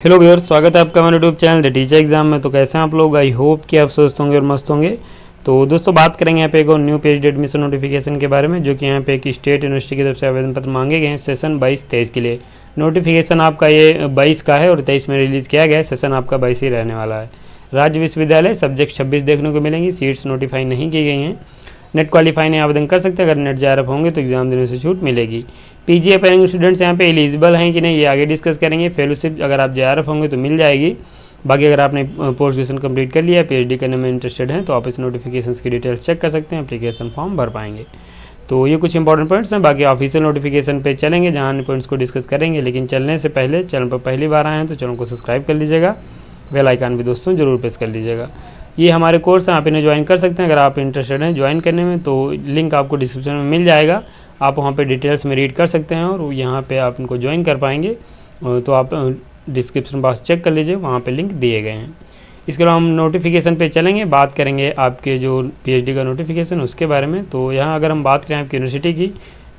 Hello viewers स्वागत है आपका मेरे YouTube channel the teacher exam में। तो कैसे हैं आप लोग? आई होप कि आप स्वस्थ होंगे और मस्त होंगे। तो दोस्तों, बात करेंगे यहाँ पे एक और न्यू पेज एडमिशन नोटिफिकेशन के बारे में, जो कि यहाँ पे एक स्टेट यूनिवर्सिटी की तरफ़ से आवेदन पत्र मांगे गए हैं सेशन बाईस तेईस के लिए। नोटिफिकेशन आपका ये बाईस का है और तेईस में रिलीज़ किया गया है। सेशन आपका बाईस ही रहने वाला है। राज्य विश्वविद्यालय सब्जेक्ट छब्बीस देखने को मिलेंगी। सीट्स नोटिफाई नहीं की गई हैं। नेट क्वालिफाई नहीं आवेदन कर सकते। अगर नेट जे होंगे तो एग्ज़ाम देने से छूट मिलेगी। पीजी अपेयरिंग स्टूडेंट्स यहाँ पे एलिजिबल हैं कि नहीं, ये आगे डिस्कस करेंगे। फेलोशिप अगर आप जे होंगे तो मिल जाएगी। बाकी अगर आपने पोस्ट ग्रेजुएशन कंप्लीट कर लिया पीएचडी करने में इंटरेस्टेड हैं तो आप इस नोटिफिकेशन की डिटेल्स चेक कर सकते हैं एप्लीकेशन फॉर्म भर पाएँगे। तो ये कुछ इंपॉर्टेंट पॉइंट्स हैं, बाकी ऑफिशियल नोटिफिकेशन पे चलेंगे, जहाँ पॉइंट्स को डिस्कस करेंगे। लेकिन चलने से पहले, चैनल पर पहली बार आए हैं तो चैनल को सब्सक्राइब कर लीजिएगा। बेल आइकान भी दोस्तों ज़रूर प्रेस कर लीजिएगा। ये हमारे कोर्स हैं, आप इन्हें ज्वाइन कर सकते हैं। अगर आप इंटरेस्टेड हैं ज्वाइन करने में तो लिंक आपको डिस्क्रिप्शन में मिल जाएगा। आप वहाँ पे डिटेल्स में रीड कर सकते हैं और यहाँ पे आप इनको ज्वाइन कर पाएँगे। तो आप डिस्क्रिप्शन बॉक्स चेक कर लीजिए, वहाँ पे लिंक दिए गए हैं। इसके अलावा हम नोटिफिकेशन पे चलेंगे, बात करेंगे आपके जो पीएचडी का नोटिफिकेशन उसके बारे में। तो यहाँ अगर हम बात करें आपकी यूनिवर्सिटी की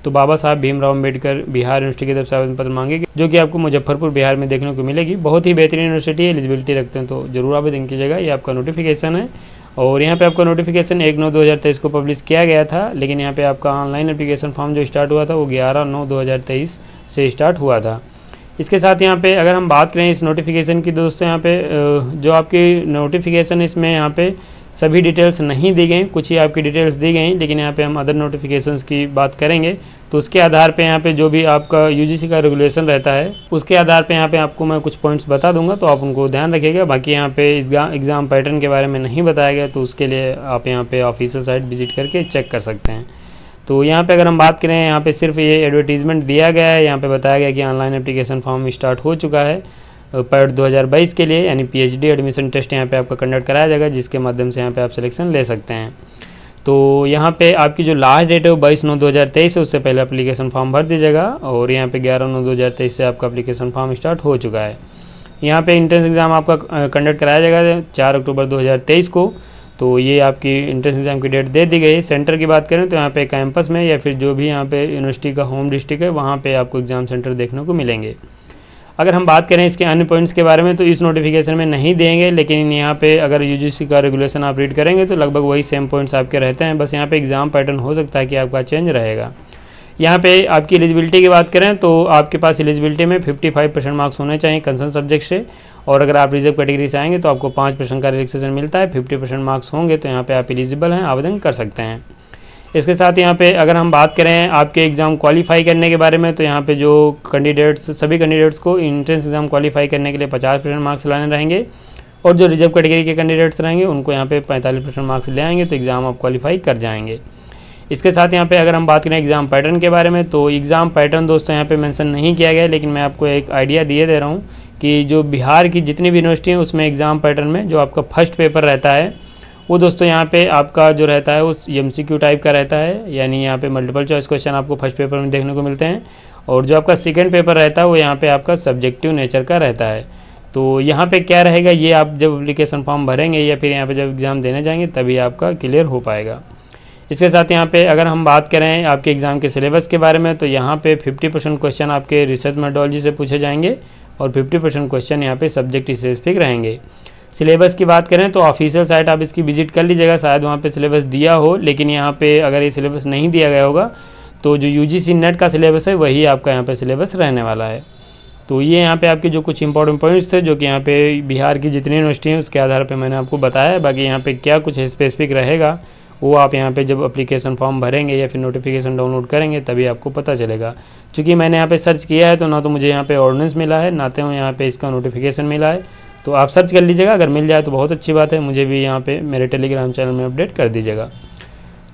तो बाबा साहब भीमराव अंबेडकर बिहार यूनिवर्सिटी की तरफ़ से आवेदन पत्र मांगेगी, जो कि आपको मुजफ्फरपुर बिहार में देखने को मिलेगी। बहुत ही बेहतरीन यूनिवर्सिटी है एलिजिबिलिटी रखते हैं तो ज़रूर आवेदन कीजिएगा। ये आपका नोटिफिकेशन है। और यहाँ पे आपका नोटिफिकेशन एक नौ दो हज़ार तेईस को पब्लिश किया गया था, लेकिन यहाँ पे आपका ऑनलाइन एप्लीकेशन फॉर्म जो स्टार्ट हुआ था, वो ग्यारह नौ दो हज़ार तेईस से स्टार्ट हुआ था। इसके साथ यहाँ पे अगर हम बात करें इस नोटिफिकेशन की, दोस्तों यहाँ पे जो आपकी नोटिफिकेशन इसमें यहाँ पे सभी डिटेल्स नहीं दी गई, कुछ ही आपकी डिटेल्स दी गई, लेकिन यहाँ पे हम अदर नोटिफिकेशंस की बात करेंगे। तो उसके आधार पे यहाँ पे जो भी आपका यूजीसी का रेगुलेशन रहता है, उसके आधार पे यहाँ पे आपको मैं कुछ पॉइंट्स बता दूँगा तो आप उनको ध्यान रखिएगा। बाकी यहाँ पे इस एग्ज़ाम पैटर्न के बारे में नहीं बताया गया तो उसके लिए आप यहाँ पे ऑफिशियल साइट विज़िट करके चेक कर सकते हैं। तो यहाँ पे अगर हम बात करें, यहाँ पे सिर्फ़ ये एडवर्टीज़मेंट दिया गया है, यहाँ पे बताया गया कि ऑनलाइन एप्लीकेशन फॉर्म स्टार्ट हो चुका है पैड 2022 के लिए, यानी पीएचडी एडमिशन टेस्ट यहाँ पे आपका कंडक्ट कराया जाएगा, जिसके माध्यम से यहाँ पे आप सिलेक्शन ले सकते हैं। तो यहाँ पे आपकी जो लास्ट डेट है वो बाईस नौ दो हज़ार तेईस है, उससे पहले अप्लीकेशन फॉर्म भर दीजिएगा और यहाँ पे ग्यारह नौ दो हज़ार तेईस से आपका अप्लीकेशन फॉर्म स्टार्ट हो चुका है। यहाँ पे इंट्रेंस एग्ज़ाम आपका कंडक्ट कराया जाएगा चार अक्टूबर 2023 को। तो ये आपकी इंट्रेंस एग्ज़ाम की डेट दे दी गई सेंटर की बात करें तो यहाँ पे कैंपस में या फिर जो भी यहाँ पे यूनिवर्सिटी का होम डिस्ट्रिक्ट है, वहाँ पे आपको एग्ज़ाम सेंटर देखने को मिलेंगे। अगर हम बात करें इसके अन्य पॉइंट्स के बारे में तो इस नोटिफिकेशन में नहीं देंगे, लेकिन यहाँ पे अगर यूजीसी का रेगुलेशन आप रीड करेंगे तो लगभग वही सेम पॉइंट्स आपके रहते हैं। बस यहाँ पे एग्ज़ाम पैटर्न हो सकता है कि आपका चेंज रहेगा। यहाँ पे आपकी एलिजिबिलिटी की बात करें तो आपके पास एलिजिबिलिटी में 55 परसेंट मार्क्स होने चाहिए कंसर्न सब्जेक्ट से। और अगर आप रिज़र्व कैटेगरी से आएँगे तो आपको पाँच परसेंट का रिलेक्सेशन मिलता है। फिफ्टी परसेंट मार्क्स होंगे तो यहाँ पर आप एलिजिबल हैं, आवेदन कर सकते हैं। इसके साथ यहाँ पे अगर हम बात करें आपके एग्ज़ाम क्वालिफाई करने के बारे में तो यहाँ पे जो कैंडिडेट्स सभी कैंडिडेट्स को इंट्रेंस एग्ज़ाम क्वालिफाई करने के लिए पचास परसेंट मार्क्स लाने रहेंगे। और जो रिज़र्व कैटेगरी के कैंडिडेट्स रहेंगे, उनको यहाँ पे पैंतालीस परसेंट मार्क्स ले आएँगे तो एग्ज़ाम आप क्वालिफाई कर जाएँगे। इसके साथ यहाँ पे अगर हम बात करें एग्ज़ाम पैटर्न के बारे में तो एग्ज़ाम पैटर्न दोस्तों यहाँ पे मेंशन नहीं किया गया, लेकिन मैं आपको एक आइडिया दिए दे रहा हूँ कि जो बिहार की जितनी भी यूनिवर्सिटी हैं, उसमें एग्ज़ाम पैटर्न में जो आपका फ़र्स्ट पेपर रहता है वो दोस्तों यहाँ पे आपका जो रहता है, उस एम टाइप का रहता है, यानी यहाँ पे मल्टीपल चॉइस क्वेश्चन आपको फ़र्स्ट पेपर में देखने को मिलते हैं। और जो आपका सेकेंड पेपर रहता है, वो यहाँ पे आपका सब्जेक्टिव नेचर का रहता है। तो यहाँ पे क्या रहेगा, ये आप जब अप्लीकेशन फॉर्म भरेंगे या फिर यहाँ पे जब एग्ज़ाम देने जाएँगे, तभी आपका क्लियर हो पाएगा। इसके साथ यहाँ पे अगर हम बात करें आपके एग्ज़ाम के सिलेबस के बारे में तो यहाँ पे 50 परसेंट क्वेश्चन आपके रिसर्च मेथडोलॉजी से पूछे जाएँगे और 50 परसेंट क्वेश्चन यहाँ पे सब्जेक्ट स्पेसिफिक रहेंगे। सिलेबस की बात करें तो ऑफिशियल साइट आप इसकी विज़िट कर लीजिएगा, शायद वहाँ पे सिलेबस दिया हो, लेकिन यहाँ पे अगर ये सिलेबस नहीं दिया गया होगा तो जो यू जी नेट का सिलेबस है, वही आपका यहाँ पे सिलेबस रहने वाला है। तो ये यहाँ पे आपके जो कुछ इंपॉर्टेंट पॉइंट्स थे, जो कि यहाँ पे बिहार की जितनी यूनिवर्सिटी हैं, उसके आधार पर मैंने आपको बताया है। बाकी यहाँ पर क्या कुछ स्पेसिफिक रहेगा, वो आप यहाँ पे जब अप्लीकेशन फॉर्म भरेंगे या फिर नोटिफिकेशन डाउनलोड करेंगे, तभी आपको पता चलेगा। चूँकि मैंने यहाँ पे सर्च किया है तो ना तो मुझे यहाँ पे ऑर्डिनेंस मिला है, ना तो यहाँ पे इसका नोटिफिकेशन मिला है। तो आप सर्च कर लीजिएगा, अगर मिल जाए तो बहुत अच्छी बात है। मुझे भी यहाँ पे मेरे टेलीग्राम चैनल में अपडेट कर दीजिएगा।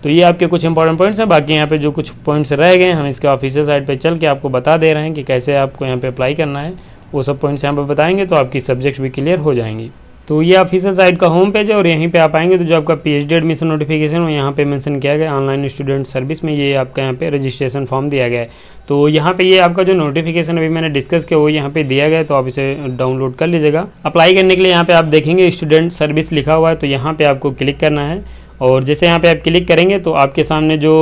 तो ये आपके कुछ इंपॉर्टेंट पॉइंट्स हैं। बाकी यहाँ पे जो कुछ पॉइंट्स रह गए हम इसके ऑफिशियल साइट पे चल के आपको बता दे रहे हैं कि कैसे आपको यहाँ पे अप्लाई करना है। वो सब पॉइंट्स यहाँ पर बताएँगे तो आपकी सब्जेक्ट्स भी क्लियर हो जाएँगी। तो ये ऑफिसर साइट का होम पेज है और यहीं पे आप आएँगे तो जो आपका पीएचडी एडमिशन नोटिफिकेशन हो, यहाँ पे मेंशन किया गया ऑनलाइन स्टूडेंट सर्विस में, ये आपका यहाँ पे रजिस्ट्रेशन फॉर्म दिया गया है। तो यहाँ पे ये आपका जो नोटिफिकेशन अभी मैंने डिस्कस किया, वो यहाँ पे दिया गया तो आप इसे डाउनलोड कर लीजिएगा। अप्लाई करने के लिए यहाँ पे आप देखेंगे स्टूडेंट सर्विस लिखा हुआ है तो यहाँ पर आपको क्लिक करना है। और जैसे यहाँ पे आप क्लिक करेंगे तो आपके सामने जो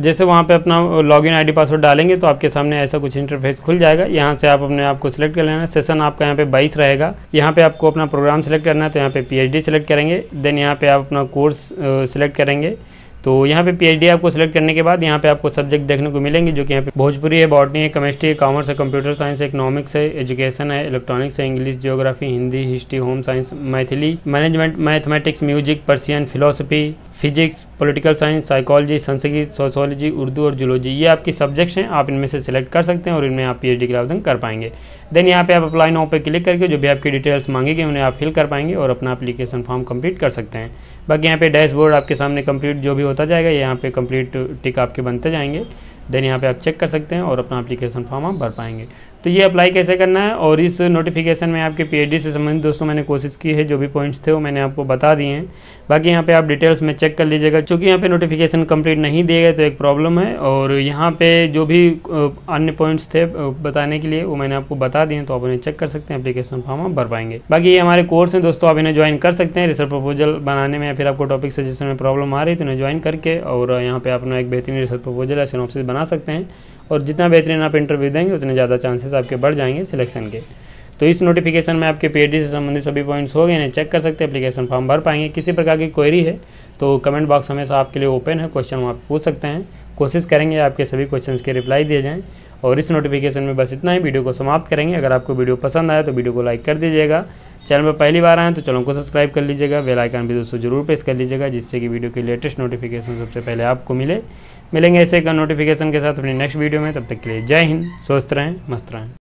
जैसे वहाँ पे अपना लॉगिन आईडी पासवर्ड डालेंगे तो आपके सामने ऐसा कुछ इंटरफेस खुल जाएगा। यहाँ से आप अपने आप को सिलेक्ट कर लेना। सेशन आपका यहाँ पे बाईस रहेगा। यहाँ पे आपको अपना प्रोग्राम सेलेक्ट करना है तो यहाँ पे पी सेलेक्ट करेंगे। देन यहाँ पे आप अपना कोर्स सिलेक्ट करेंगे। तो यहाँ पे पीएचडी आपको सिलेक्ट करने के बाद यहाँ पे आपको सब्जेक्ट देखने को मिलेंगे जो कि यहाँ पे भोजपुरी है बॉटनी है केमिस्ट्री है कॉमर्स है कंप्यूटर साइंस है इकोनॉमिक्स है एजुकेशन है इलेक्ट्रॉनिक्स है English geography Hindi history home science Maithili management mathematics music Persian philosophy physics political science psychology Sanskrit sociology Urdu और जूलॉजी ये आपकी सब्जेक्ट्स हैं, आप इनमें से सिलेक्ट कर सकते हैं और इनमें आप पीएचडी के आवेदन कर पाएँगे. देन यहाँ पे आप अप्लाई नाउ पे क्लिक करके जो भी आपकी डिटेल्स मांगेगी, उन्हें आप फिल कर पाएँगे और अपना एप्लीकेशन फॉर्म कंप्लीट कर सकते हैं. बाकी यहाँ पे डैशबोर्ड आपके सामने कंप्लीट जो भी होता जाएगा, यहाँ पे कंप्लीट टिक आपके बनते जाएँगे। देन यहाँ पे आप चेक कर सकते हैं और अपना एप्लीकेशन फॉर्म आप भर पाएँगे। तो ये अप्लाई कैसे करना है? और इस नोटिफिकेशन में आपके पीएचडी से संबंधित दोस्तों मैंने कोशिश की है, जो भी पॉइंट्स थे वो मैंने आपको बता दिए हैं। बाकी यहाँ पे आप डिटेल्स में चेक कर लीजिएगा। क्योंकि यहाँ पे नोटिफिकेशन कंप्लीट नहीं दिए गए तो एक प्रॉब्लम है। और यहाँ पे जो भी अन्य पॉइंट्स थे बताने के लिए वो मैंने आपको बता दिए तो आप उन्हें चेक कर सकते हैं एप्लीकेशन फॉर्म आप भर पाएँगे। बाकी ये हमारे कोर्स हैं दोस्तों, आप इन्हें ज्वाइन कर सकते हैं। रिसर्च प्रपोजल बनाने में या फिर आपको टॉपिक सजेशन में प्रॉब्लम आ रही है तो इन्हें ज्वाइन करके और यहाँ पे अपना एक बेहतरीन रिसर्च प्रपोजल या सिनॉप्सिस बना सकते हैं। और जितना बेहतरीन आप इंटरव्यू देंगे, उतने ज़्यादा चांसेस आपके बढ़ जाएँगे सिलेक्शन के। तो इस नोटिफिकेशन में आपके पी से संबंधित सभी पॉइंट्स हो गए इन्हें चेक कर सकते हैं एप्लीकेशन फॉर्म भर पाएँगे। किसी प्रकार की क्वेरी है तो कमेंट बॉक्स हमेशा आपके लिए ओपन है क्वेश्चन आप पूछ सकते हैं। कोशिश करेंगे आपके सभी क्वेश्चन के रिप्लाई दिए जाएँ और इस नोटिफिकेशन में बस इतना ही। वीडियो को समाप्त करेंगे। अगर आपको वीडियो पसंद आया तो वीडियो को लाइक कर दीजिएगा। चैनल पर पहली बार आए तो चैनल को सब्सक्राइब कर लीजिएगा, बेल आइकन भी दोस्तों ज़रूर प्रेस कर लीजिएगा, जिससे कि वीडियो की लेटेस्ट नोटिफिकेशन सबसे पहले आपको मिले। मिलेंगे ऐसे का नोटिफिकेशन के साथ अपनी नेक्स्ट वीडियो में, तब तक के लिए जय हिंद, स्वस्थ रहें, मस्त रहें।